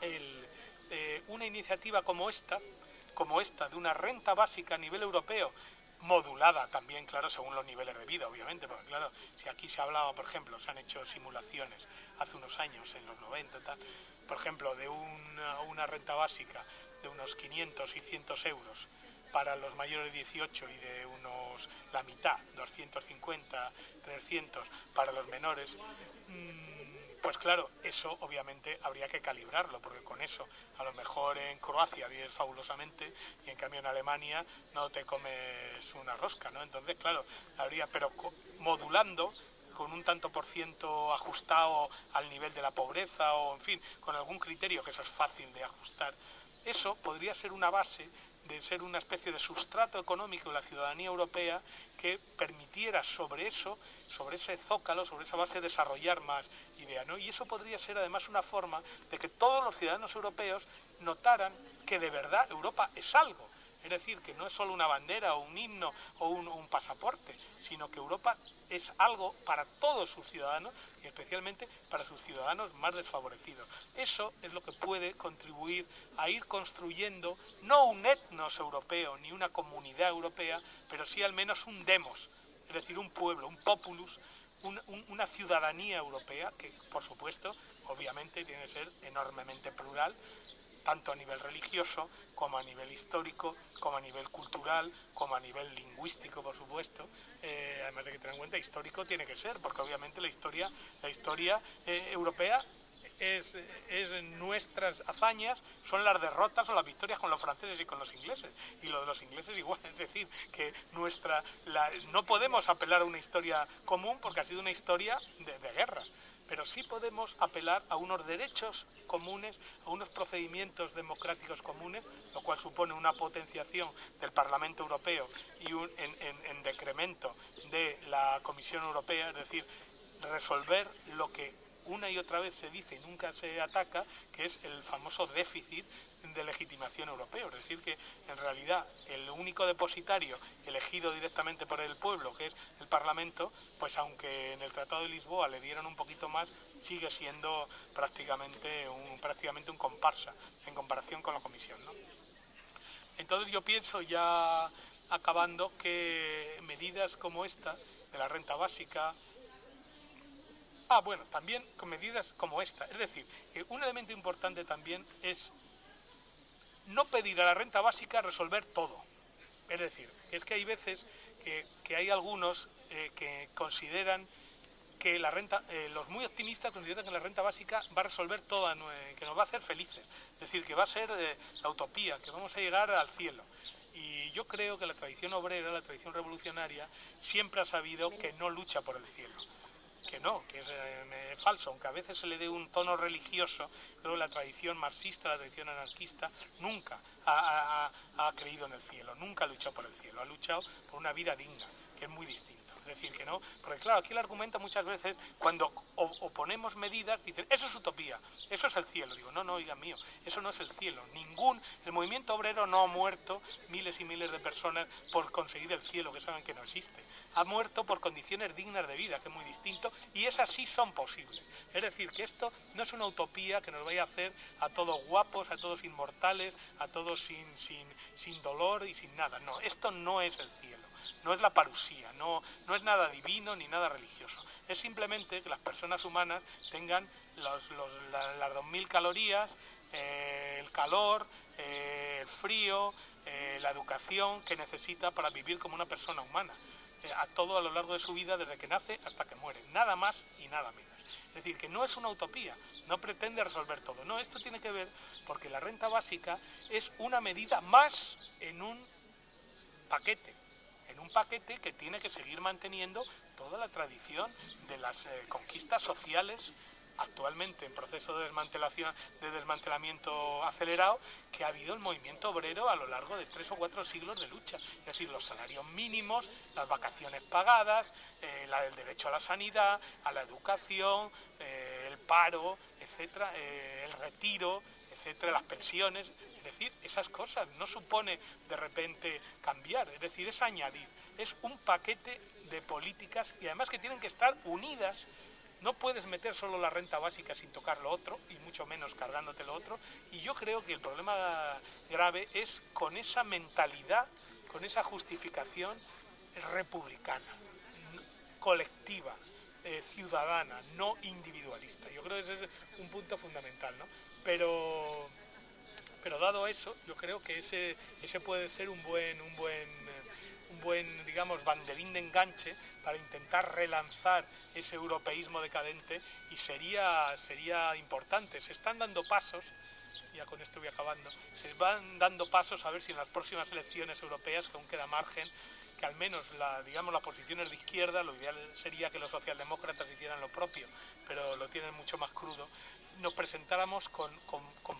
el, eh, una iniciativa como esta, como esta, de una renta básica a nivel europeo, modulada también, claro, según los niveles de vida, obviamente, porque claro, si aquí se hablaba, por ejemplo, se han hecho simulaciones hace unos años, en los 90 tal, por ejemplo, de una, renta básica de unos 500, 600 euros para los mayores de 18 y de unos la mitad, 250, 300 para los menores, mm, pues claro, eso obviamente habría que calibrarlo, porque con eso a lo mejor en Croacia vives fabulosamente y en cambio en Alemania no te comes una rosca, ¿no? Entonces, claro, habría, pero modulando con un tanto por ciento ajustado al nivel de la pobreza o, en fin, con algún criterio que eso es fácil de ajustar, eso podría ser una base de ser una especie de sustrato económico de la ciudadanía europea que permitiera sobre eso, sobre ese zócalo, sobre esa base desarrollar más ideas. Y eso podría ser además una forma de que todos los ciudadanos europeos notaran que de verdad Europa es algo. Es decir, que no es solo una bandera o un himno o un, un pasaporte, sino que Europa es algo para todos sus ciudadanos y especialmente para sus ciudadanos más desfavorecidos. Eso es lo que puede contribuir a ir construyendo no un etnos europeo ni una comunidad europea, pero sí al menos un demos, es decir, un pueblo, un populus, una ciudadanía europea que, por supuesto, obviamente tiene que ser enormemente plural, tanto a nivel religioso como a nivel histórico, como a nivel cultural, como a nivel lingüístico, por supuesto. Eh, además de que tener en cuenta, histórico tiene que ser, porque obviamente la historia, la historia eh, europea es, nuestras hazañas, son las derrotas o las victorias con los franceses y con los ingleses. Y lo de los ingleses igual, es decir, que nuestra no podemos apelar a una historia común porque ha sido una historia de, de guerra pero sí podemos apelar a unos derechos comunes, a unos procedimientos democráticos comunes, lo cual supone una potenciación del Parlamento Europeo y un en, decremento de la Comisión Europea, es decir, resolver lo que una y otra vez se dice y nunca se ataca, que es el famoso déficit de legitimación europeo. Es decir, que en realidad el único depositario elegido directamente por el pueblo, que es el Parlamento, pues aunque en el Tratado de Lisboa le dieron un poquito más, sigue siendo prácticamente un, prácticamente un comparsa en comparación con la Comisión. Entonces yo pienso ya acabando que medidas como esta, de la renta básica, Ah, bueno, también con medidas como esta. Es decir, un elemento importante también es no pedir a la renta básica resolver todo. Es decir, es que hay veces que, hay algunos eh, que consideran que la renta, eh, los muy optimistas consideran que la renta básica va a resolver todo, que nos va a hacer felices. Es decir, que va a ser eh, la utopía, que vamos a llegar al cielo. Y yo creo que la tradición obrera, la tradición revolucionaria, siempre ha sabido que no lucha por el cielo que no, que eh, es falso, aunque a veces se le dé un tono religioso, pero la tradición marxista, la tradición anarquista, nunca ha, creído en el cielo, nunca ha luchado por el cielo, ha luchado por una vida digna, que es muy distinta decir que no, porque claro, aquí el argumento muchas veces, cuando oponemos medidas, dicen, eso es utopía, eso es el cielo. Digo, no, no, oiga mío, eso no es el cielo. Ningún, el movimiento obrero no ha muerto miles y miles de personas por conseguir el cielo, que saben que no existe. Ha muerto por condiciones dignas de vida, que es muy distinto, y esas sí son posibles. Es decir, que esto no es una utopía que nos vaya a hacer a todos guapos, a todos inmortales, a todos sin, sin, sin dolor y sin nada. No, esto no es el cielo no es la parusía, no, no es nada divino ni nada religioso. Es simplemente que las personas humanas tengan los, los, las 2.000 calorías, eh, el calor, eh, el frío, eh, la educación que necesita para vivir como una persona humana, a todo a lo largo de su vida, desde que nace hasta que muere, nada más y nada menos. Es decir, que no es una utopía, no pretende resolver todo. No, esto tiene que ver porque la renta básica es una medida más en un paquete un paquete que tiene que seguir manteniendo toda la tradición de las eh, conquistas sociales actualmente en proceso de, desmantelación, de desmantelamiento acelerado que ha habido el movimiento obrero a lo largo de tres o cuatro siglos de lucha. Es decir, los salarios mínimos, las vacaciones pagadas, eh, el derecho a la sanidad, a la educación, eh, el paro, etcétera, el retiro, etcétera, las pensiones decir, esas cosas no supone de repente cambiar, es decir, es añadir, es un paquete de políticas y además que tienen que estar unidas. No puedes meter solo la renta básica sin tocar lo otro, y mucho menos cargándote lo otro. Y yo creo que el problema grave es con esa mentalidad, con esa justificación republicana, colectiva, eh, ciudadana, no individualista. Yo creo que ese es un punto fundamental, ¿no? Pero Pero dado eso, yo creo que ese, ese puede ser un buen, un buen, un buen, digamos, banderín de enganche para intentar relanzar ese europeísmo decadente y sería, sería importante. Se están dando pasos, ya con esto voy acabando, se van dando pasos a ver si en las próximas elecciones europeas, que aún queda margen, que al menos la, digamos, las posiciones de izquierda, lo ideal sería que los socialdemócratas hicieran lo propio, pero lo tienen mucho más crudo, nos presentáramos con,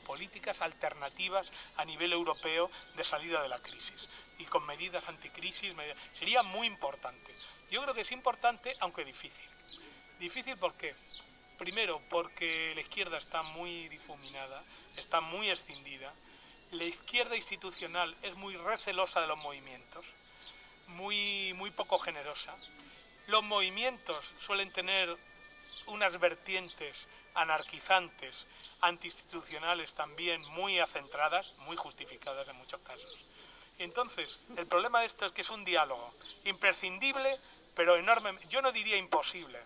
políticas alternativas a nivel europeo de salida de la crisis y con medidas anticrisis. Sería muy importante. Yo creo que es importante, aunque difícil. Difícil porque, primero, porque la izquierda está muy difuminada, está muy escindida. La izquierda institucional es muy recelosa de los movimientos, muy, muy poco generosa. Los movimientos suelen tener unas vertientes anarquizantes, antiinstitucionales también muy acentradas, muy justificadas en muchos casos. Entonces, el problema de esto es que es un diálogo imprescindible, pero enorme. Yo no diría imposible,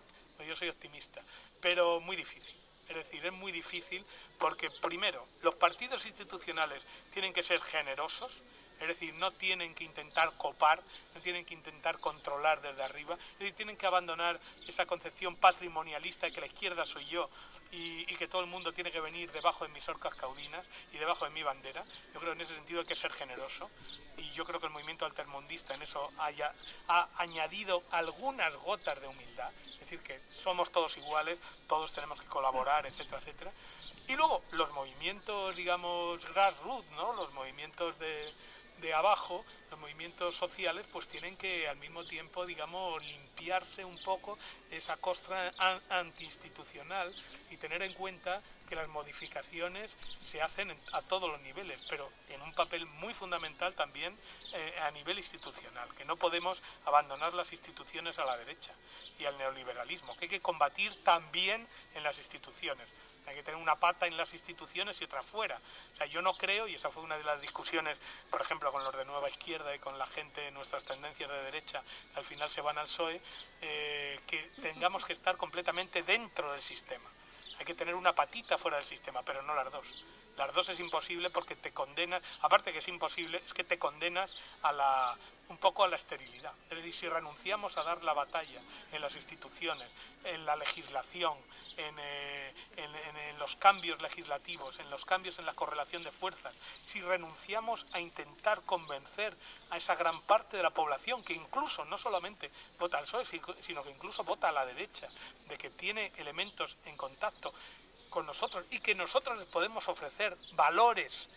yo soy optimista, pero muy difícil. Es decir, es muy difícil porque, primero, los partidos institucionales tienen que ser generosos, es decir, no tienen que intentar copar, no tienen que intentar controlar desde arriba, es decir, tienen que abandonar esa concepción patrimonialista de que la izquierda soy yo y, que todo el mundo tiene que venir debajo de mis orcas caudinas y debajo de mi bandera. Yo creo que en ese sentido hay que ser generoso y yo creo que el movimiento altermundista en eso haya, ha añadido algunas gotas de humildad, es decir, que somos todos iguales, todos tenemos que colaborar, etcétera, etcétera. Y luego los movimientos, digamos, grassroots, ¿no? Los movimientos de, de abajo, los movimientos sociales, pues tienen que al mismo tiempo, digamos, limpiarse un poco esa costra antiinstitucional y tener en cuenta que las modificaciones se hacen a todos los niveles, pero en un papel muy fundamental también eh, a nivel institucional, que no podemos abandonar las instituciones a la derecha y al neoliberalismo, que hay que combatir también en las instituciones hay que tener una pata en las instituciones y otra fuera. O sea, yo no creo, y esa fue una de las discusiones, por ejemplo, con los de Nueva Izquierda y con la gente de nuestras tendencias de derecha, al final se van al PSOE, eh, que tengamos que estar completamente dentro del sistema. Hay que tener una patita fuera del sistema, pero no las dos. Las dos es imposible porque te condenas, aparte que es imposible, es que te condenas a la, un poco a la esterilidad. Es decir, si renunciamos a dar la batalla en las instituciones, en la legislación, en, eh, los cambios legislativos, en los cambios en la correlación de fuerzas, si renunciamos a intentar convencer a esa gran parte de la población que incluso no solamente vota al PSOE, sino que incluso vota a la derecha, de que tiene elementos en contacto con nosotros y que nosotros les podemos ofrecer valores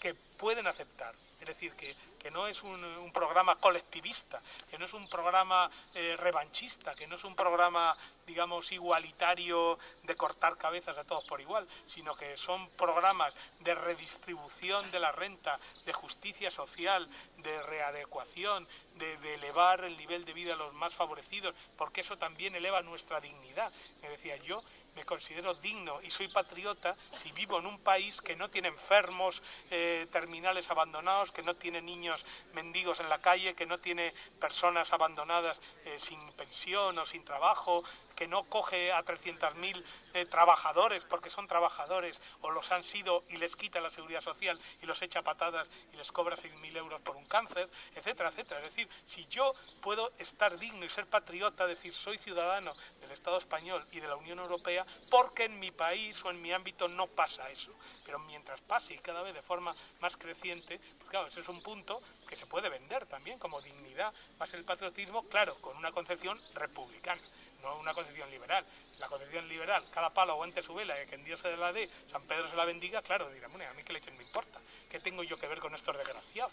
que pueden aceptar. Es decir, que que no es un, programa colectivista, que no es un programa eh, revanchista, que no es un programa, digamos, igualitario de cortar cabezas a todos por igual, sino que son programas de redistribución de la renta, de justicia social, de readecuación, de, de, elevar el nivel de vida a los más favorecidos, porque eso también eleva nuestra dignidad. Me decía yo, me considero digno y soy patriota si vivo en un país que no tiene enfermos eh, terminales abandonados, que no tiene niños mendigos en la calle, que no tiene personas abandonadas eh, sin pensión o sin trabajo, que no coge a 300.000 eh, trabajadores porque son trabajadores o los han sido y les quita la seguridad social y los echa patadas y les cobra 6.000 euros por un cáncer, etcétera, etcétera. Es decir, si yo puedo estar digno y ser patriota, decir soy ciudadano del Estado español y de la Unión Europea, porque en mi país o en mi ámbito no pasa eso. Pero mientras pase y cada vez de forma más creciente, pues claro, ese es un punto que se puede vender también como dignidad, más el patriotismo, claro, con una concepción republicana no una concepción liberal. La concepción liberal, cada palo aguante su vela y que en Dios se la dé, San Pedro se la bendiga, claro, dirán, a mí que le echen me importa. ¿Qué tengo yo que ver con estos desgraciados?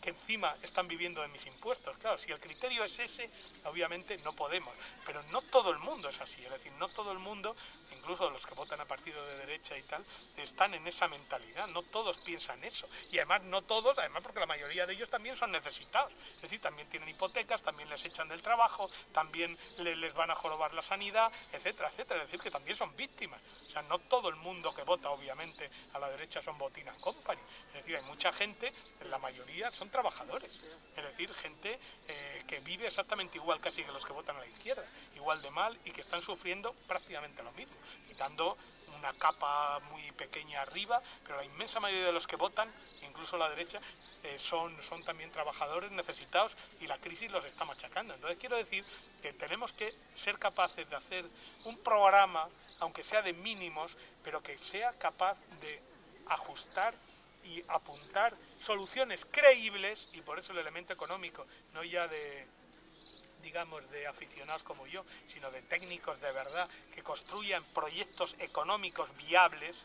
Que encima están viviendo de mis impuestos. Claro, si el criterio es ese, obviamente no podemos. Pero no todo el mundo es así. Es decir, no todo el mundo, incluso los que votan a partido de derecha y tal, están en esa mentalidad. No todos piensan eso. Y además no todos, además porque la mayoría de ellos también son necesitados. Es decir, también tienen hipotecas, también les echan del trabajo, también les van a jorobar la sanidad, etcétera, etcétera. Es decir, que también son víctimas. O sea, no todo el mundo que vota, obviamente, a la derecha son botinas company. Es decir, hay mucha gente, la mayoría son trabajadores. Es decir, gente eh, que vive exactamente igual casi que los que votan a la izquierda, igual de mal y que están sufriendo prácticamente lo mismo, quitando una capa muy pequeña arriba, pero la inmensa mayoría de los que votan, incluso la derecha, eh, son, son también trabajadores necesitados y la crisis los está machacando. Entonces quiero decir que tenemos que ser capaces de hacer un programa, aunque sea de mínimos, pero que sea capaz de ajustar y apuntar soluciones creíbles, y por eso el elemento económico, no ya de, digamos, de aficionados como yo, sino de técnicos de verdad que construyan proyectos económicos viables,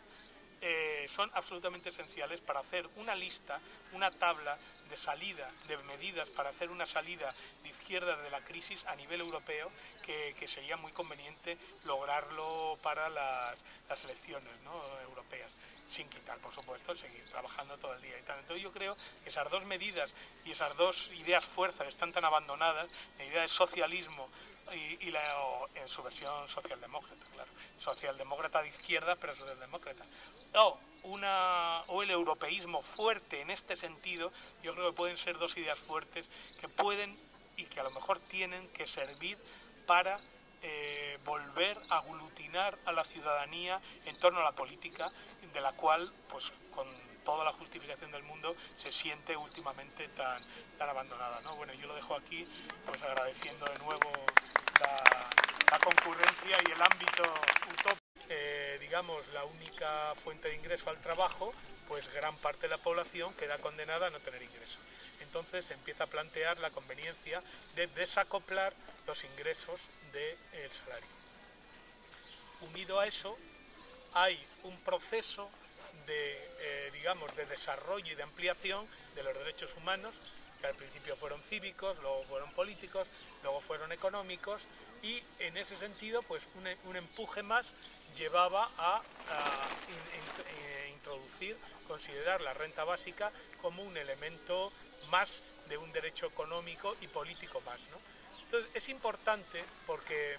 eh, son absolutamente esenciales para hacer una lista, una tabla de salida, de medidas para hacer una salida de izquierda de la crisis a nivel europeo, que, sería muy conveniente lograrlo para las, elecciones europeas, sin quitar, por supuesto, seguir trabajando todo el día y tal. Entonces yo creo que esas dos medidas y esas dos ideas fuerzas están tan abandonadas, la idea de socialismo y, la, en su versión socialdemócrata, claro, socialdemócrata de izquierda, pero socialdemócrata. O, una, o el europeísmo fuerte en este sentido, yo creo que pueden ser dos ideas fuertes que pueden y que a lo mejor tienen que servir para eh, volver a aglutinar a la ciudadanía en torno a la política, de la cual, pues con toda la justificación del mundo, se siente últimamente tan, tan abandonada. ¿no? Bueno, yo lo dejo aquí, pues agradeciendo de nuevo la, concurrencia y el ámbito utópico, digamos, la única fuente de ingreso al trabajo, pues gran parte de la población queda condenada a no tener ingreso. Entonces se empieza a plantear la conveniencia de desacoplar los ingresos del salario. Unido a eso, hay un proceso de, eh, digamos, de desarrollo y de ampliación de los derechos humanos que al principio fueron cívicos, luego fueron políticos, luego fueron económicos y en ese sentido pues un, empuje más llevaba a, eh, introducir, considerar la renta básica como un elemento más de un derecho económico y político más. Entonces es importante porque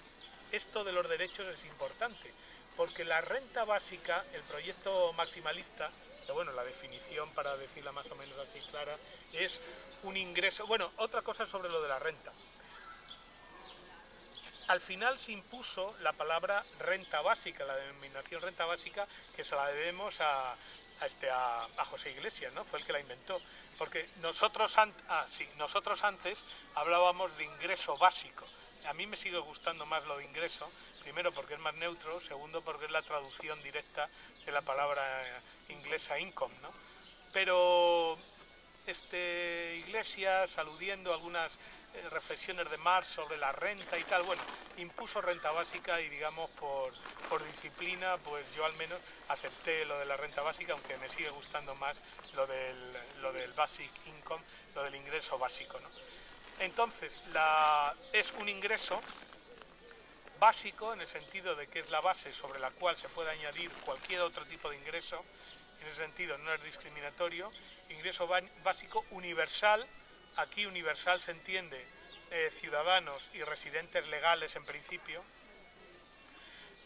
esto de los derechos es importante, porque la renta básica, el proyecto maximalista, bueno, la definición, para decirla más o menos así clara, es un ingreso... Bueno, otra cosa sobre lo de la renta. Al final se impuso la palabra renta básica, la denominación renta básica, que se la debemos a, este, a, José Iglesias, ¿no? Fue el que la inventó. Porque nosotros, ah, sí, nosotros antes hablábamos de ingreso básico. A mí me sigue gustando más lo de ingreso, primero porque es más neutro, segundo porque es la traducción directa de la palabra inglesa income, ¿no? Pero este, Iglesias, aludiendo a algunas eh, reflexiones de Marx sobre la renta y tal, bueno, impuso renta básica y digamos por, por disciplina, pues yo al menos acepté lo de la renta básica, aunque me sigue gustando más lo del, lo del basic income, lo del ingreso básico, ¿no? Entonces, la, es un ingreso básico en el sentido de que es la base sobre la cual se puede añadir cualquier otro tipo de ingreso, en ese sentido no es discriminatorio, ingreso básico universal, aquí universal se entiende eh, ciudadanos y residentes legales en principio,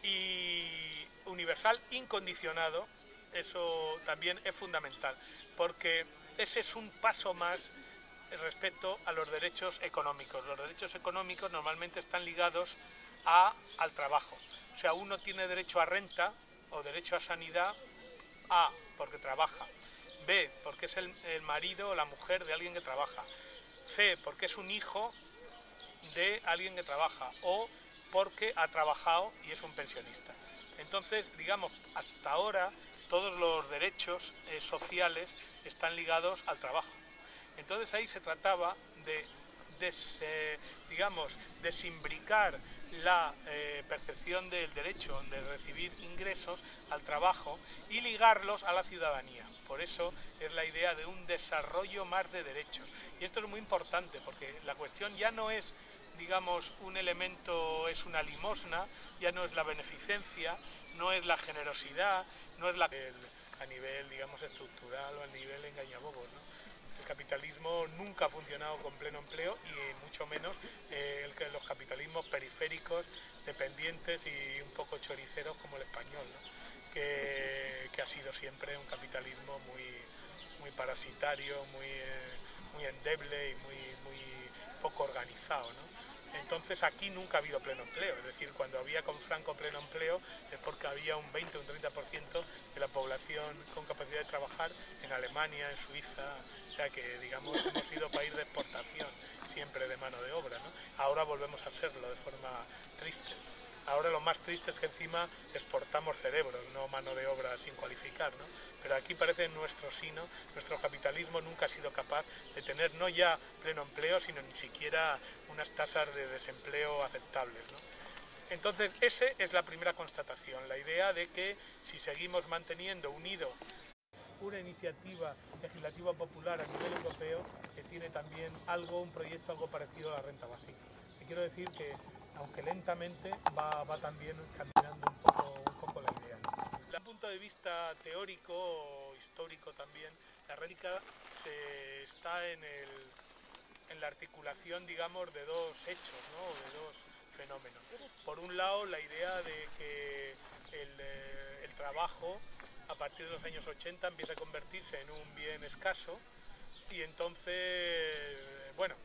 y universal incondicionado, eso también es fundamental, porque ese es un paso más respecto a los derechos económicos. Los derechos económicos normalmente están ligados a, al trabajo. O sea, uno tiene derecho a renta o derecho a sanidad A, porque trabaja. B, porque es el, marido o la mujer de alguien que trabaja. C, porque es un hijo de alguien que trabaja. O porque ha trabajado y es un pensionista. Entonces, digamos, hasta ahora todos los derechos eh, sociales están ligados al trabajo. Entonces ahí se trataba de, digamos, desimbricar la eh, percepción del derecho de recibir ingresos al trabajo y ligarlos a la ciudadanía. Por eso es la idea de un desarrollo más de derechos. Y esto es muy importante porque la cuestión ya no es, digamos, un elemento, es una limosna, ya no es la beneficencia, no es la generosidad, no es la... a nivel, digamos, estructural o a nivel engañabobos, ¿no? El capitalismo nunca ha funcionado con pleno empleo y mucho menos eh, el los capitalismos periféricos, dependientes y un poco choriceros como el español, que, ha sido siempre un capitalismo muy, muy parasitario, muy, eh, muy endeble y muy, muy poco organizado. Entonces aquí nunca ha habido pleno empleo, es decir, cuando había con Franco pleno empleo es porque había un 20 o un 30% de la población con capacidad de trabajar en Alemania, en Suiza, o sea que digamos hemos sido país de exportación siempre de mano de obra, ¿no? Ahora volvemos a serlo de forma triste. Ahora lo más triste es que encima exportamos cerebros, no mano de obra sin cualificar, ¿no? Pero aquí parece nuestro sino, nuestro capitalismo nunca ha sido capaz de tener no ya pleno empleo, sino ni siquiera unas tasas de desempleo aceptables, ¿no? Entonces, esa es la primera constatación, la idea de que si seguimos manteniendo unido una iniciativa legislativa popular a nivel europeo que tiene también algo, un proyecto algo parecido a la renta básica. Y quiero decir que, aunque lentamente, va, va también caminando un poco, un poco la idea. Desde un punto de vista teórico o histórico también, la renta se está en, el, en la articulación, digamos, de dos hechos, ¿no? de dos fenómenos. Por un lado, la idea de que el, eh, el trabajo a partir de los años 80 empieza a convertirse en un bien escaso y entonces, bueno,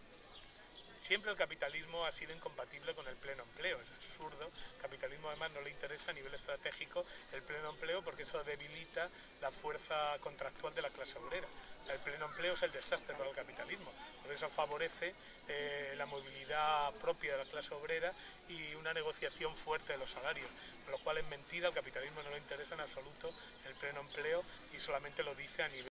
siempre el capitalismo ha sido incompatible con el pleno empleo, es absurdo, el capitalismo además no le interesa a nivel estratégico el pleno empleo porque eso debilita la fuerza contractual de la clase obrera. El pleno empleo es el desastre para el capitalismo, por eso favorece eh, la movilidad propia de la clase obrera y una negociación fuerte de los salarios, lo cual es mentira, el capitalismo no le interesa en absoluto el pleno empleo y solamente lo dice a nivel